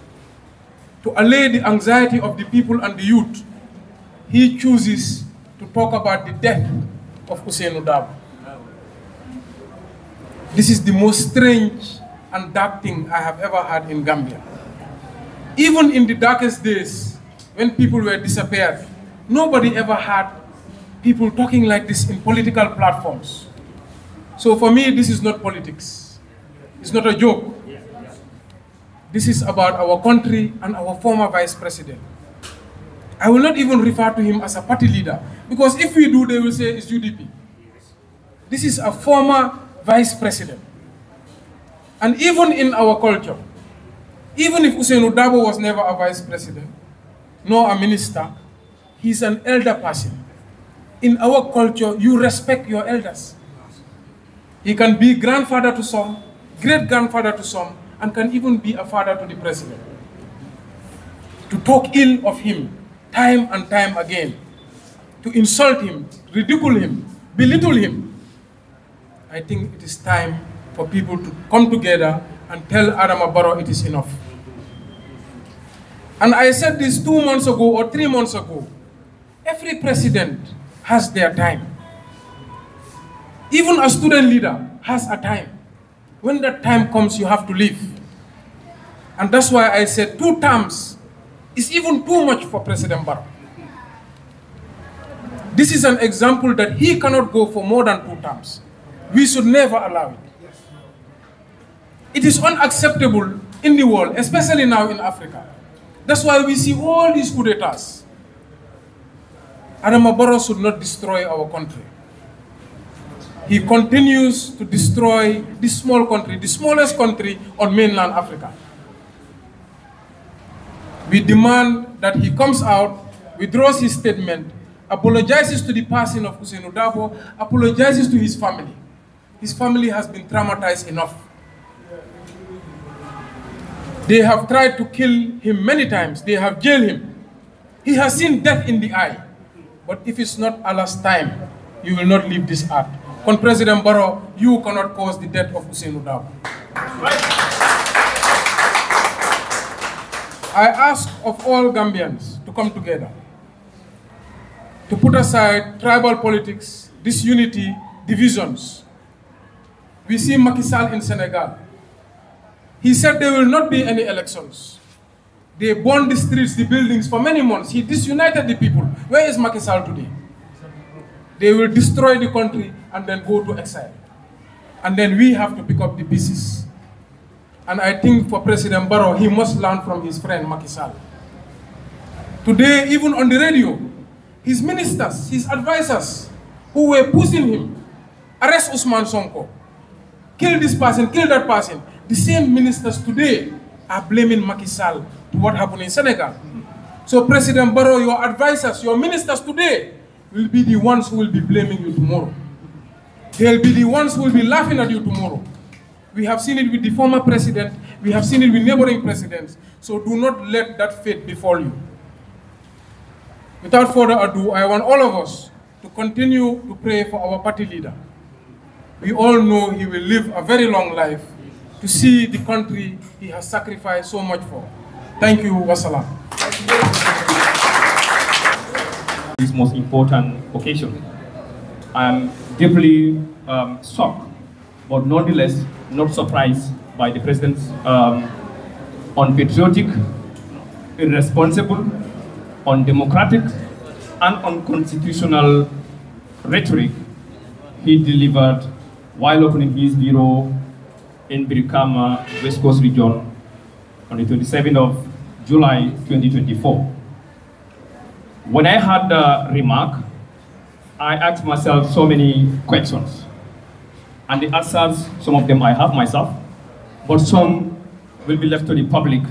to allay the anxiety of the people and the youth, he chooses to talk about the death of Hussein Darboe. This is the most strange and dark thing I have ever heard in Gambia. Even in the darkest days, when people were disappeared, nobody ever had people talking like this in political platforms. So for me, this is not politics. It's not a joke. This is about our country and our former vice president. I will not even refer to him as a party leader, because if we do, they will say it's UDP. This is a former vice president. And even in our culture, even if Usain Darboe was never a vice president, nor a minister, he's an elder person. In our culture, you respect your elders. He can be grandfather to some, great grandfather to some, and can even be a father to the president. To talk ill of him time and time again, to insult him, ridicule him, belittle him, I think it is time for people to come together and tell Adama Barrow it is enough. And I said this two months ago or three months ago. Every president has their time. Even a student leader has a time. When that time comes, you have to leave. And that's why I said two terms is even too much for President Barrow. This is an example that he cannot go for more than two terms. We should never allow it. It is unacceptable in the world, especially now in Africa. That's why we see all these coup d'etats. Adama Barrow should not destroy our country. He continues to destroy this small country, the smallest country on mainland Africa. We demand that he comes out, withdraws his statement, apologizes to the passing of Hussein Darboe, apologizes to his family. His family has been traumatized enough. They have tried to kill him many times. They have jailed him. He has seen death in the eye. But if it's not Allah's time, you will not leave this earth. Con President Barrow, you cannot cause the death of Hussein Udab. I ask of all Gambians to come together, to put aside tribal politics, disunity, divisions. We see Macky Sall in Senegal. He said there will not be any elections. They burned the streets, the buildings for many months. He disunited the people. Where is Macky Sall today? They will destroy the country and then go to exile. And then we have to pick up the pieces. And I think for President Barrow, he must learn from his friend Macky Sall. Today, even on the radio, his ministers, his advisors, who were pushing him, arrest Ousmane Sonko, kill this person, kill that person. The same ministers today are blaming Macky Sall to what happened in Senegal. So President Barrow, your advisors, your ministers today will be the ones who will be blaming you tomorrow. They'll be the ones who will be laughing at you tomorrow. We have seen it with the former president. We have seen it with neighboring presidents. So do not let that fate befall you. Without further ado, I want all of us to continue to pray for our party leader. We all know he will live a very long life to see the country he has sacrificed so much for. Thank you. Wassalam. This most important occasion. I'm deeply um, shocked, but nonetheless not surprised by the president's um, unpatriotic, irresponsible, undemocratic, and unconstitutional rhetoric he delivered while opening his bureau in Brikama, West Coast region on the 27th of July 2024. When I had the remark, I asked myself so many questions. And the answers, some of them I have myself, but some will be left to the public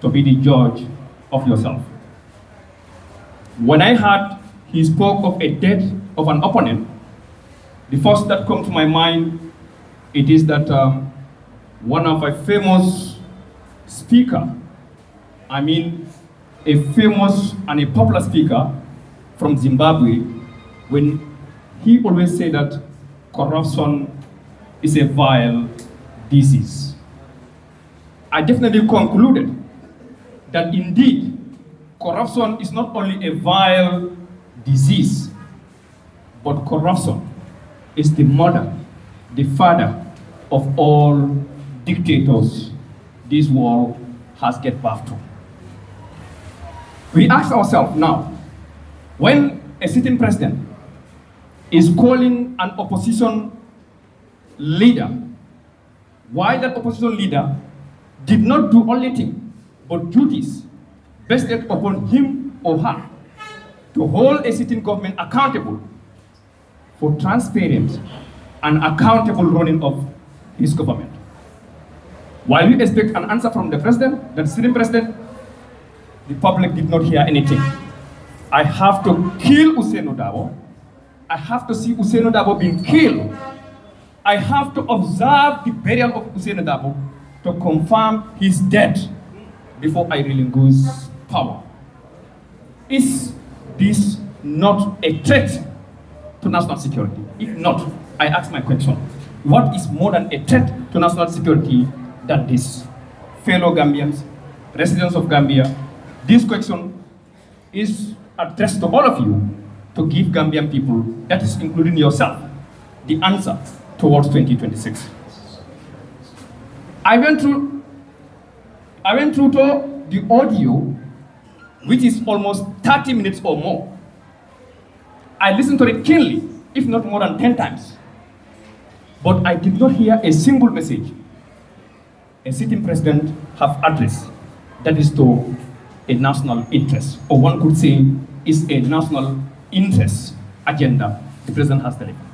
to be the judge of yourself. When I heard he spoke of a death of an opponent, the first that comes to my mind, it is that um, one of a famous speaker, I mean a famous and a popular speaker from Zimbabwe, when he always said that corruption is a vile disease. I definitely concluded that indeed corruption is not only a vile disease, but corruption is the mother, the father of all dictators this world has get birth to. We ask ourselves now, when a sitting president is calling an opposition leader, why that opposition leader did not do only thing, but duties vested upon him or her to hold a sitting government accountable for transparent and accountable running of his government. While we expect an answer from the president, the sitting president, the public did not hear anything. I have to kill Usain Darboe. I have to see Usain Darboe being killed. I have to observe the burial of Hussein Darboe to confirm his death before I relinquish power. Is this not a threat to national security? If not, I ask my question. What is more than a threat to national security than this? Fellow Gambians, residents of Gambia, this question is addressed to all of you to give Gambian people, that is including yourself, the answer towards 2026. I went through, I went through to the audio, which is almost 30 minutes or more. I listened to it keenly, if not more than 10 times. But I did not hear a single message a sitting president have addressed that is to a national interest, or one could say is a national interest agenda the president has delivered.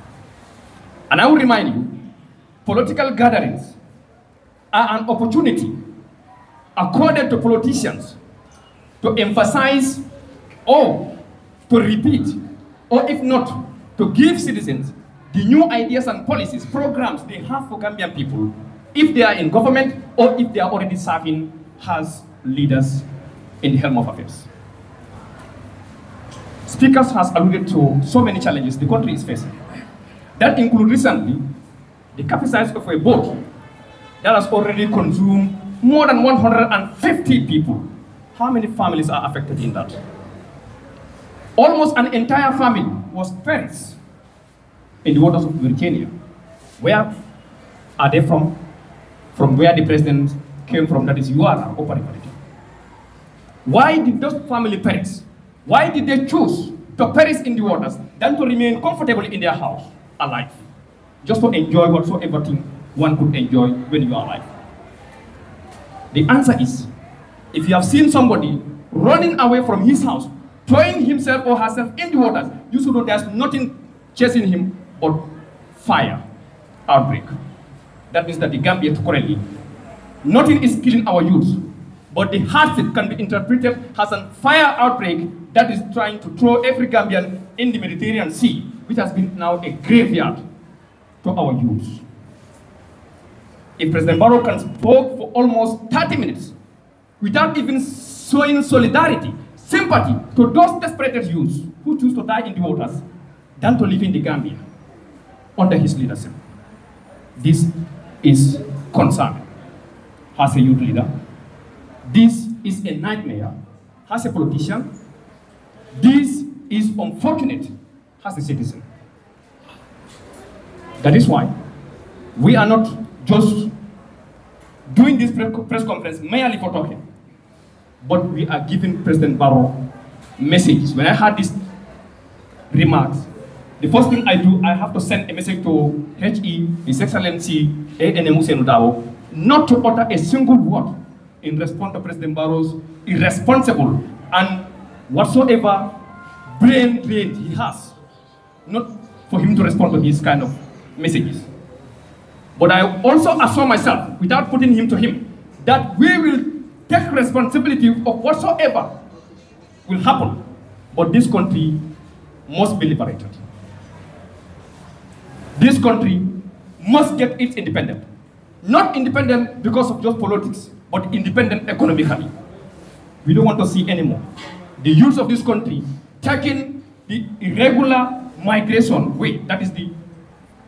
And I will remind you, political gatherings are an opportunity accorded to politicians to emphasize or to repeat, or if not, to give citizens the new ideas and policies, programs they have for Gambian people, if they are in government or if they are already serving as leaders in the helm of affairs. Speakers has alluded to so many challenges the country is facing. That include recently the capsize of a boat that has already consumed more than 150 people. How many families are affected in that? Almost an entire family was perished in the waters of Mauritania. Where are they from? From where the president came from, that is Yuara open Paripariti. Why did those family perish? Why did they choose to perish in the waters than to remain comfortable in their house, alive? Just to enjoy whatsoever thing one could enjoy when you are alive. The answer is, if you have seen somebody running away from his house, throwing himself or herself in the waters, you should know there's nothing chasing him but fire outbreak. That means that the Gambia currently, nothing is killing our youth, but the hardship can be interpreted as a fire outbreak that is trying to throw every Gambian in the Mediterranean Sea, which has been now a graveyard to our youth. If President Barrow can speak for almost 30 minutes without even showing solidarity, sympathy to those desperate youths who choose to die in the waters than to live in the Gambia under his leadership. This is concerned as a youth leader. This is a nightmare as a politician. This is unfortunate as a citizen. That is why we are not just doing this press conference merely for talking, but we are giving President Barrow messages. When I had these remarks, the first thing I do, I have to send a message to HE, His Excellency A.N.M. Darboe, not to utter a single word in response to President Barrow's irresponsible and whatsoever brain drain he has, not for him to respond to these kind of messages. But I also assure myself, without putting him to him, that we will take responsibility of whatsoever will happen. But this country must be liberated. This country must get its independence. Not independent because of just politics, but independent economically. We don't want to see anymore. The youth of this country taking the irregular migration way, that is the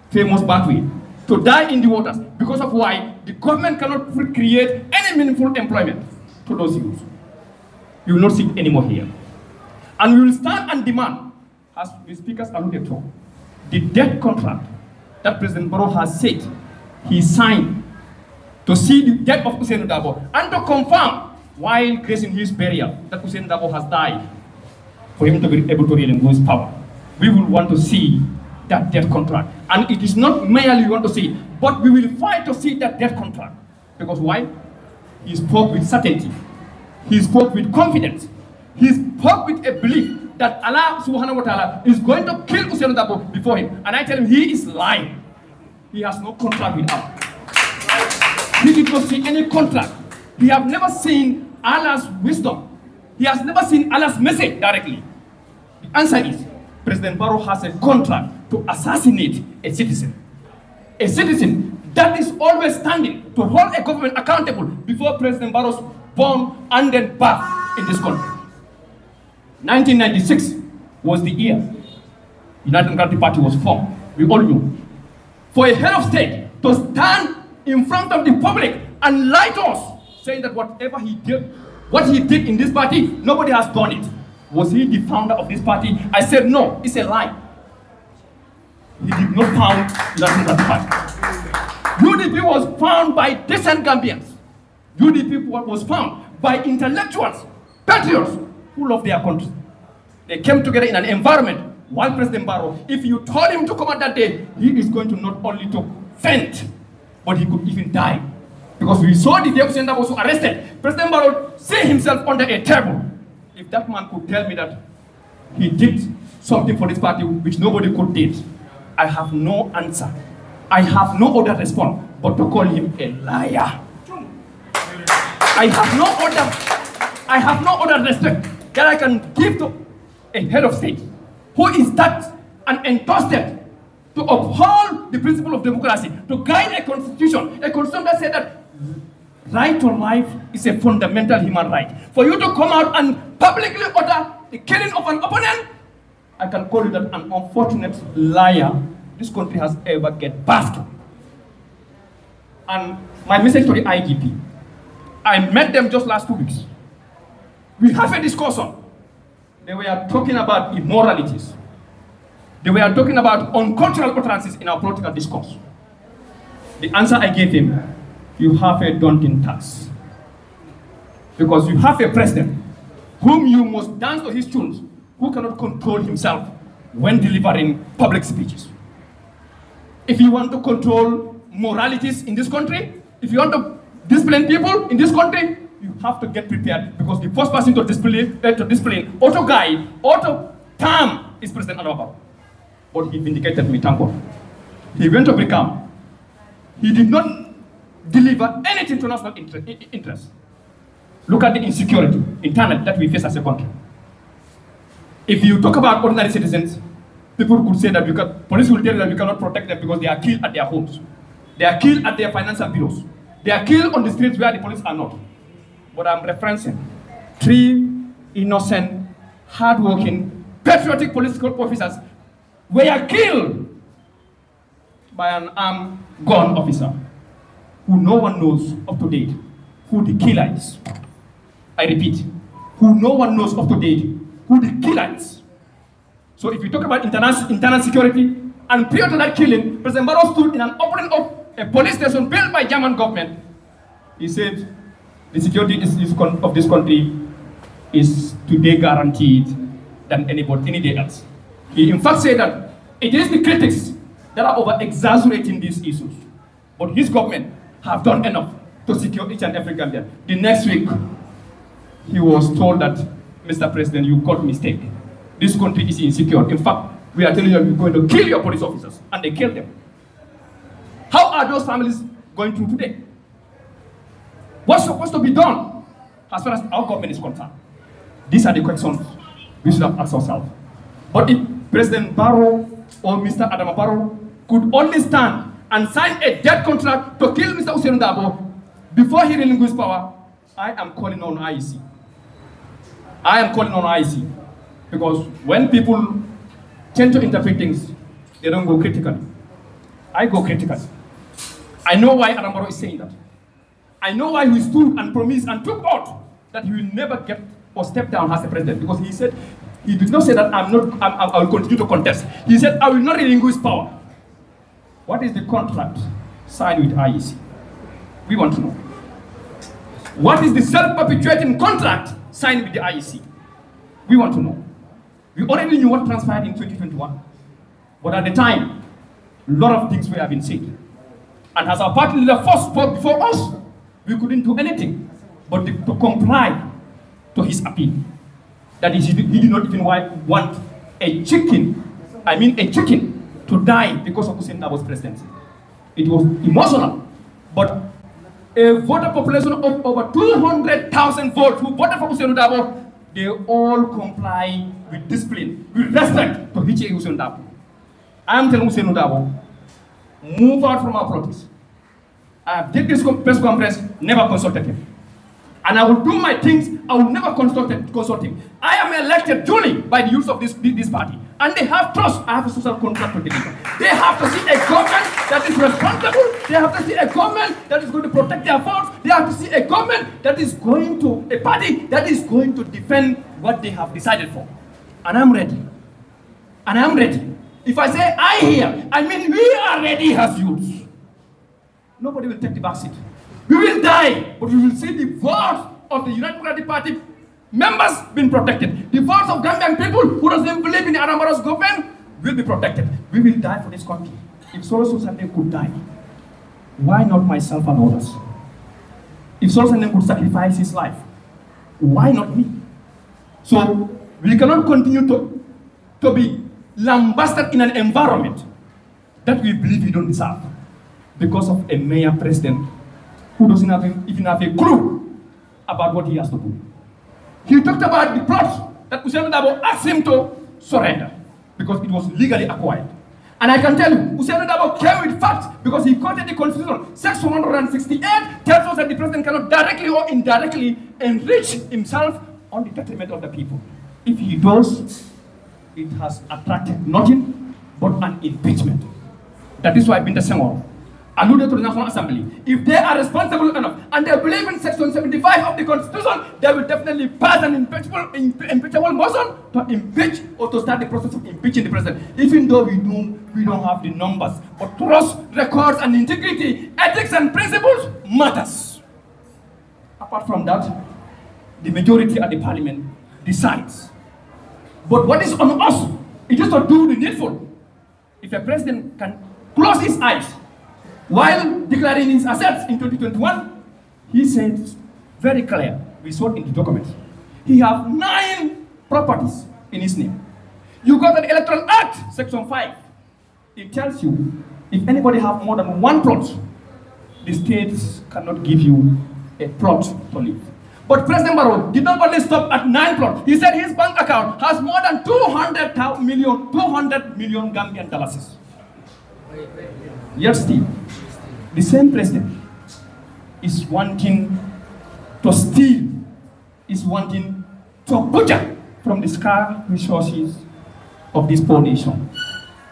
famous pathway, to die in the waters because of why the government cannot create any meaningful employment to those youth. You will not see it anymore here. And we will stand and demand, as the speakers alluded to, the debt contract that President Barrow has said he signed to see the death of Hussein Darboe and to confirm while gracing his burial that Hussein Darboe has died for him to be able to relinquish power. We will want to see that death contract. And it is not merely we want to see, but we will fight to see that death contract. Because why? He spoke with certainty. He spoke with confidence. He spoke with a belief that Allah subhanahu wa ta'ala is going to kill Hussein Darboe before him. And I tell him he is lying. He has no contract with Allah. He did not see any contract. He have never seen Allah's wisdom. He has never seen Allah's message directly. The answer is President Barrow has a contract to assassinate a citizen. a citizen that is always standing to hold a government accountable before President Barrow's born and then birth in this country. 1996 was the year United Democratic Party was formed. We all knew. For a head of state to stand in front of the public and lie to us, saying that whatever he did, what he did in this party, nobody has done it. Was he the founder of this party? I said no, it's a lie. He did not found United Democratic Party. UDP was found by decent Gambians. UDP was found by intellectuals, patriots who love their country. They came together in an environment while President Barrow, if you told him to come out that day, he is going to not only to faint, but he could even die. Because we saw the day Hussein was arrested. President Barrow see himself under a table. If that man could tell me that he did something for this party which nobody could did, I have no answer. I have no other response but to call him a liar. I have no other, I have no other respect that I can give to a head of state who is that and entrusted to uphold the principle of democracy, to guide a constitution, a constitution that said that right to life is a fundamental human right. For you to come out and publicly utter the killing of an opponent, I can call you that an unfortunate liar this country has ever get past. And my message to the IGP, I met them just last two weeks. We have a discussion. They were talking about immoralities. They were talking about uncultural utterances in our political discourse. The answer I gave him, you have a daunting task. Because you have a president whom you must dance to his tunes, who cannot control himself when delivering public speeches. If you want to control moralities in this country, if you want to discipline people in this country, you have to get prepared because the first person to discipline, uh, to discipline, auto guide, auto term is President Adama. But he vindicated me, thank God. He went to Brikama. He did not deliver anything to national interest. Look at the insecurity, internet that we face as a country. If you talk about ordinary citizens, people could say that you can, police will tell you that you cannot protect them because they are killed at their homes. They are killed at their financial bureaus. They are killed on the streets where the police are not. But I'm referencing three innocent, hardworking, patriotic political officers were killed by an armed gun officer who no one knows up to date who the killer is. I repeat, who no one knows up to date who the killer is. So if you talk about internal, internal security, and prior to that killing, President Barrow stood in an opening of a police station built by German government. He said, the security of this country is today guaranteed than anybody, any day else. He in fact said that it is the critics that are over-exaggerating these issues. But his government have done enough to secure each and every Gambian. The next week, he was told that, Mr. President, you got mistake. This country is insecure. In fact, we are telling you we're going to kill your police officers. And they killed them. How are those families going through today? What's supposed to be done as far as our government is concerned? These are the questions we should have asked ourselves. But if President Barrow or Mr. Adama Barrow could only stand and sign a death contract to kill Mr. Usain Darboe before he relinquishes power, I am calling on IEC. I am calling on IEC because when people tend to interpret things, they don't go critically. I go critically. I know why Adam Barrow is saying that. I know why he stood and promised and took oath that he will never get or step down as a president because he said he did not say that I'm not I'm, I will continue to contest. He said I will not relinquish power. What is the contract signed with IEC? We want to know. What is the self-perpetuating contract signed with the IEC? We want to know. We already knew what transpired in 2021. But at the time, a lot of things were being said. And as our party leader first spoke before us, we couldn't do anything but to comply to his appeal. That is, he did not even want a chicken, I mean a chicken, to die because of Hussein Darboe's presidency. It was emotional. But a voter population of over 200,000 votes who voted for Hussein Darboe, they all comply with discipline, with respect to Hiche Hussein Darboe. I am telling Hussein Darboe, move out from our politics. Uh, I did this press conference, never consulted him. And I will do my things, I will never consult, consult him. I am elected duly by the use of this, this party. And they have trust. I have a social contract with them. They have to see a government that is responsible. They have to see a government that is going to protect their votes. They have to see a government that is going to, a party that is going to defend what they have decided for. And I'm ready. And I'm ready. If I say I here, I mean we are ready as youths. Nobody will take the back seat. We will die, but we will see the votes of the United Democratic Party members being protected. The votes of Gambian people who doesn't believe in the Anambra's government will be protected. We will die for this country. If Solo Sandeng could die, why not myself and others? If Solo Sandeng could sacrifice his life, why not me? So we cannot continue to, to be lambasted in an environment that we believe we don't deserve because of a mayor president who doesn't have even have a clue about what he has to do. He talked about the plot that Ousainou Darboe asked him to surrender because it was legally acquired. And I can tell you, Ousainou Darboe came with facts because he quoted the Constitution. Section 168 tells us that the president cannot directly or indirectly enrich himself on the detriment of the people. If he does, it has attracted nothing but an impeachment. That is why Binta Senghor alluded to the National Assembly. If they are responsible enough and they believe in Section 75 of the Constitution, they will definitely pass an impeachable, impe- impeachable motion to impeach or to start the process of impeaching the president. Even though we do, we don't have the numbers, but trust, records, and integrity, ethics, and principles matters. Apart from that, the majority at the parliament decides. But what is on us? It is to do the needful. If a president can close his eyes while declaring his assets in 2021, he said very clear, we saw in the document. He have nine properties in his name. You got the Electoral Act, Section 5. It tells you if anybody have more than one plot, the states cannot give you a plot to live. But President Barrow did not only stop at nine plots. He said his bank account has more than 200 thou- million, 200 million Gambian dollars. Yet still, the same president is wanting to steal, is wanting to butcher from the scarce resources of this poor nation.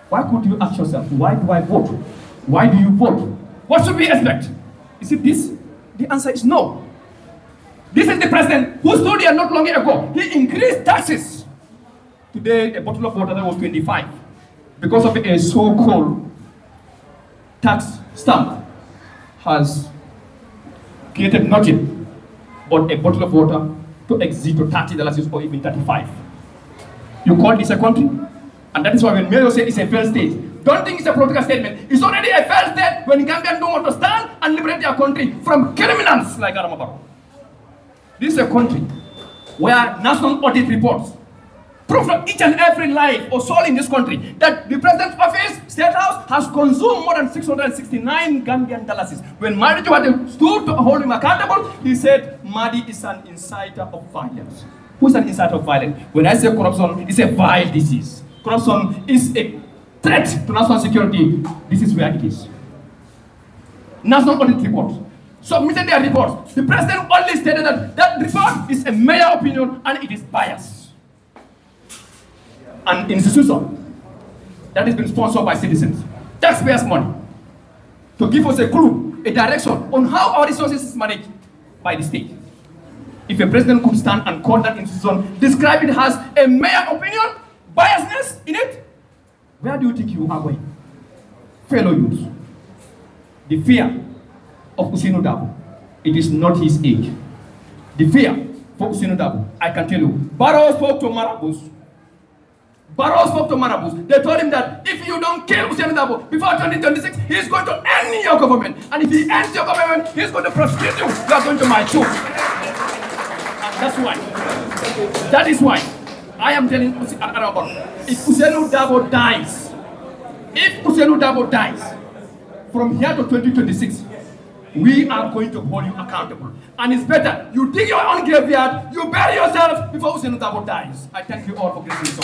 Why could you ask yourself, why do I vote? Why do you vote? What should we expect? Is it this? The answer is no. This is the president who stood here not long ago. He increased taxes. Today, a bottle of water that was 25 because of a so-called tax stamp has created nothing but a bottle of water to exceed to 30 dollars or even 35. You call this a country? And that is why when Mayo said it's a failed state, don't think it's a political statement. It's already a failed state when Gambians don't want to stand and liberate their country from criminals like Adama Barrow. This is a country where national audit reports prove from each and every life or soul in this country that the president's office, State House, has consumed more than 669 Gambian dollars. When Madi Jawade stood to hold him accountable, he said, Madi is an inciter of violence. Who is an inciter of violence? When I say corruption, it's a vile disease. Corruption is a threat to national security. This is where it is. National audit report submitted their report. The president only stated that that report is a mere opinion and it is biased. An institution that has been sponsored by citizens, taxpayers' money, to give us a clue, a direction on how our resources is managed by the state. If a president could stand and call that institution, describe it as a mere opinion, biasness in it, where do you think you are going? Fellow youths, the fear of Ousainou Darboe. It is not his age. The fear for Ousainou Darboe, I can tell you. Barrow spoke to Marabus. Barrow spoke to Marabus. They told him that if you don't kill Ousainou Darboe before 2026, he's going to end your government. And if he ends your government, he's going to prosecute you. You are going to my too. That's why. That is why I am telling Usi- uh, Arabon, if Ousainou Darboe dies, if Ousainou Darboe dies, from here to 2026, we are going to hold you accountable. And it's better you dig your own graveyard, you bury yourself before Ousainou Darboe dies. I thank you all for listening so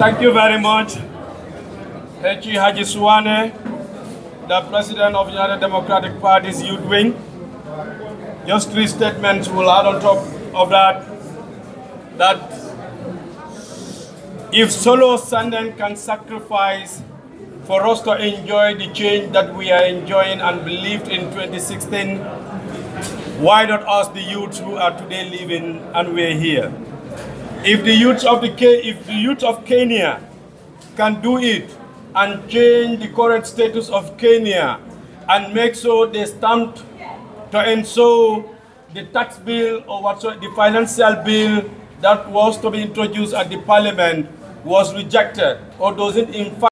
Thank you very much, Hechi Haji Suwane, the President of United Democratic Party's Youth Wing. Just three statements will add on top of that. That if Solo Sandeng can sacrifice for us to enjoy the change that we are enjoying and believed in 2016, why not us, the youths who are today living and we're here? If the youth of the if the youth of Kenya can do it and change the current status of Kenya and make so they stamped to ensure the tax bill or whatsoever, the financial bill that was to be introduced at the parliament was rejected. Or doesn't in fact